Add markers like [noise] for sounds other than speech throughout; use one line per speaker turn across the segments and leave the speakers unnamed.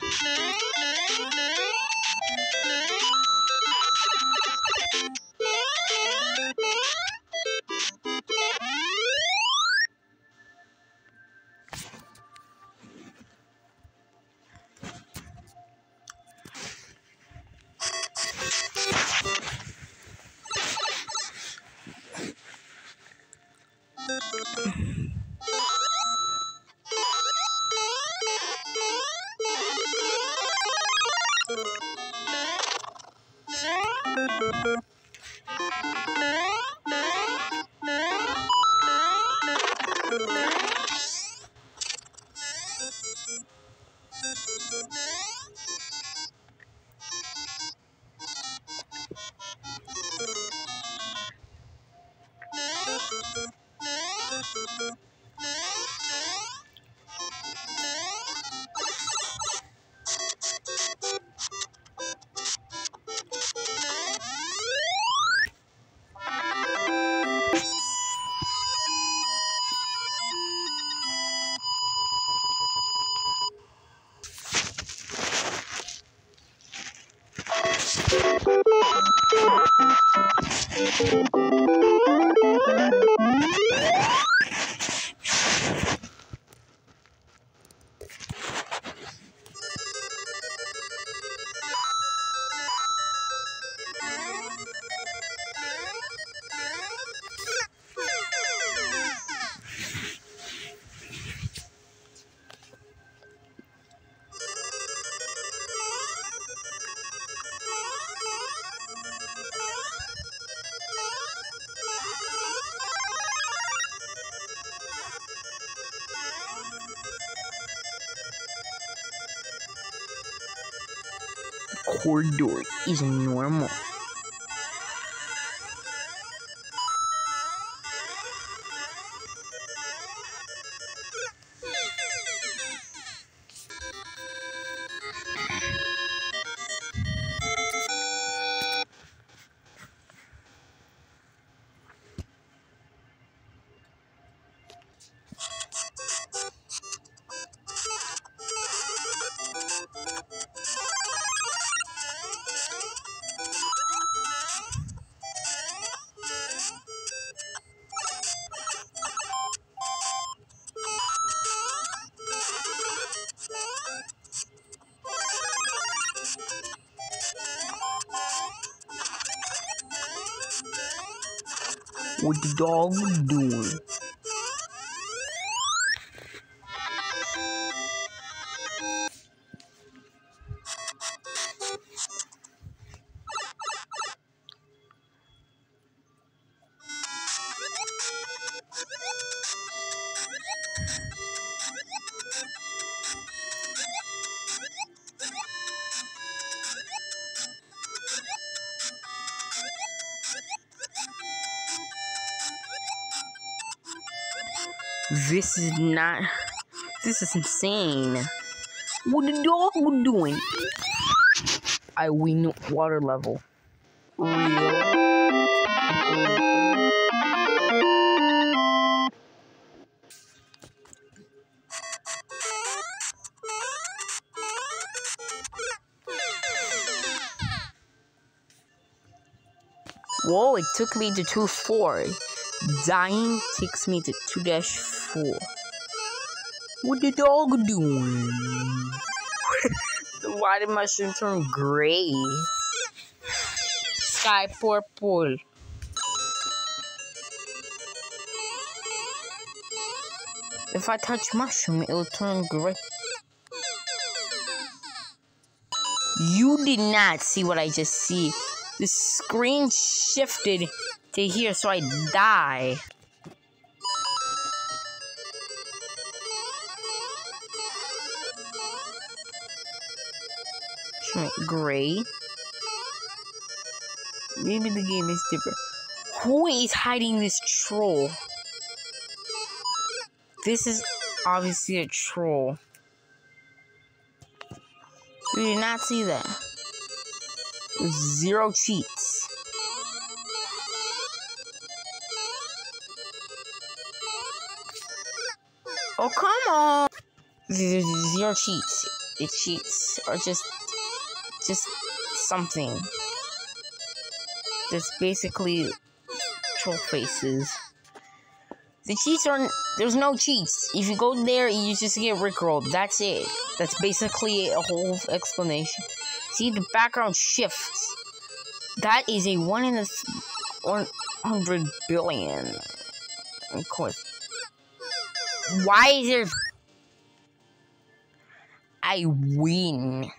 Thank [laughs] corridor is normal. What the dog doing? This is not. This is insane. What the dog doing? I win water level. Whoa, it took me to 2 4. Dying takes me to 2 dash 4. What the dog doing? [laughs] Why did my turn gray? Sky purple. If I touch mushroom, it'll turn gray. You did not see what I just see. The screen shifted to here, so I die. Gray. Maybe the game is different. Who is hiding this troll? This is obviously a troll. You did not see that. Zero cheats. Oh, come on! Zero cheats. The cheats are just, just something. That's basically troll faces. The cheats are there's no cheats. If you go there, you just get rickrolled. That's it. That's basically a whole explanation. See the background shifts. That is a one in a one hundred billion. Of course. Why is there? I win.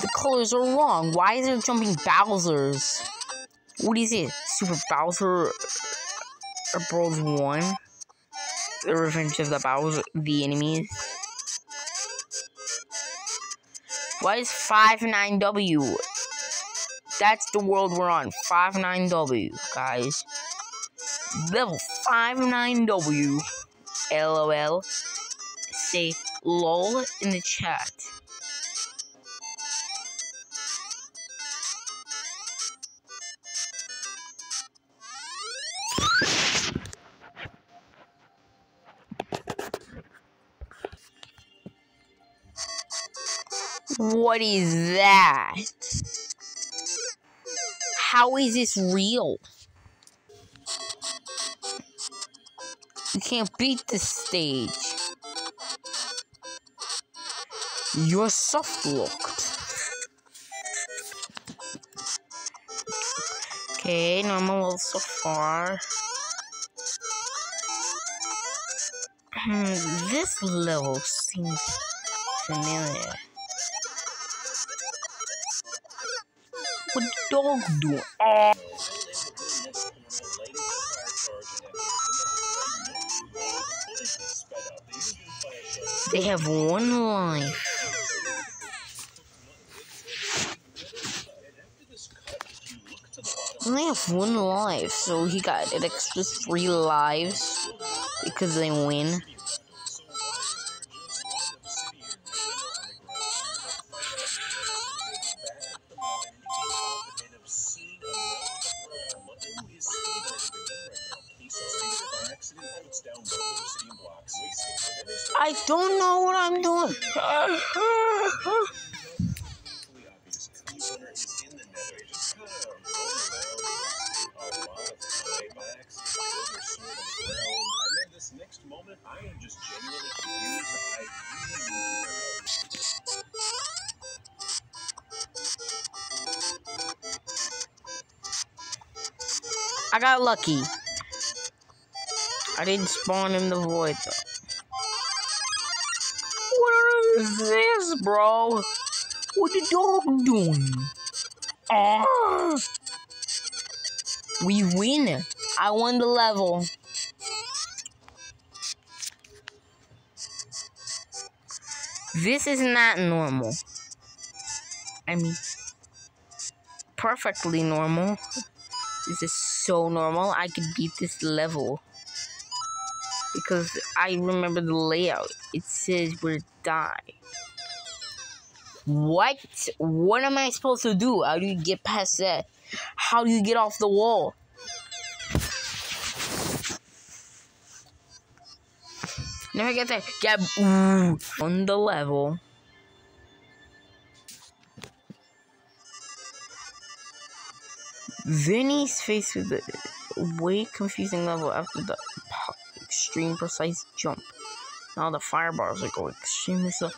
The colors are wrong. Why is there jumping Bowser's? What is it? Super Bowser uh, Bros 1? The Revenge of the Bowser, the enemies. What is is 59W? That's the world we're on. 59W, guys. Level 59W. LOL. Say LOL in the chat. What is that? How is this real? You can't beat this stage. You're soft locked. Okay, normal level so far. Hmm, this level seems familiar. Dog doing? Oh. They have one life. They have one life, so he got an extra three lives because they win. I don't know what I'm doing. I got lucky. I didn't spawn in the void though. Is this, bro? What the dog doing? Ah! We win. I won the level. This is not normal. I mean, perfectly normal. This is so normal. I could beat this level. Because I remember the layout. It says we're die. What? What am I supposed to do? How do you get past that? How do you get off the wall? Never get there. Get ooh, on the level. Vinny's faced with a way confusing level after the extreme precise jump. Now the fire bars are going extremely slow.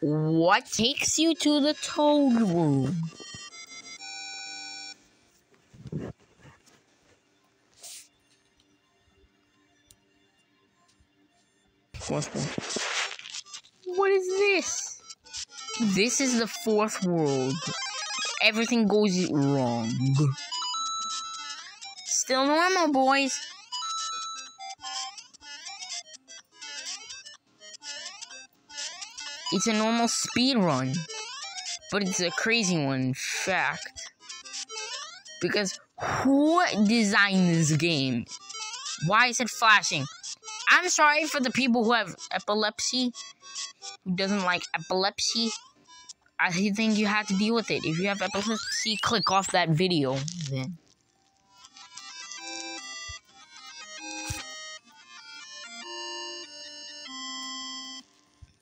What takes you to the toad room? What is this? This is the fourth world. Everything goes wrong. Still normal, boys. It's a normal speed run, but it's a crazy one, In fact. Because who designed this game? Why is it flashing? I'm sorry for the people who have epilepsy, who doesn't like epilepsy. I think you have to deal with it. If you have epilepsy, click off that video then.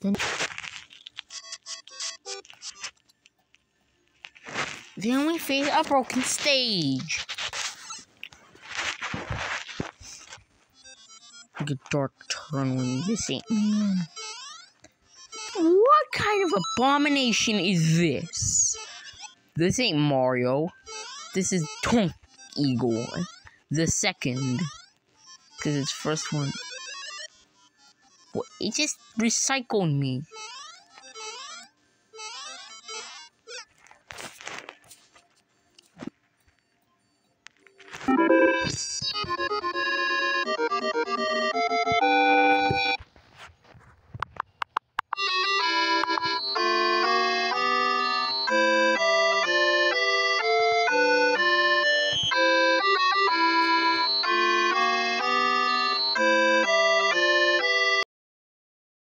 Then Then we face a broken stage. A dark turn when this. What kind of abomination is this? This ain't Mario. This is Tonk Eagle. The second. Because it's first one. It just recycled me.